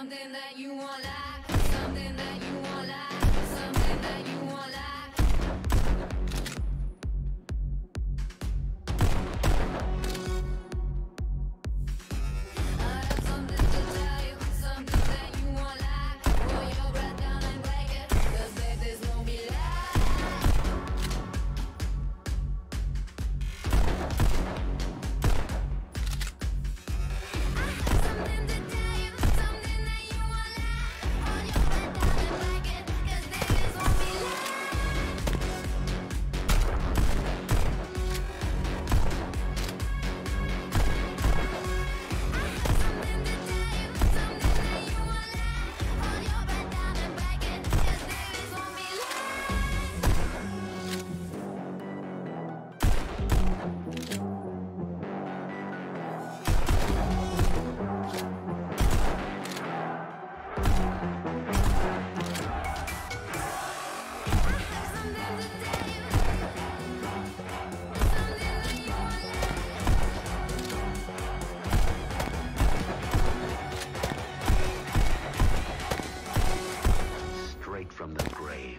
something that you want From the grave.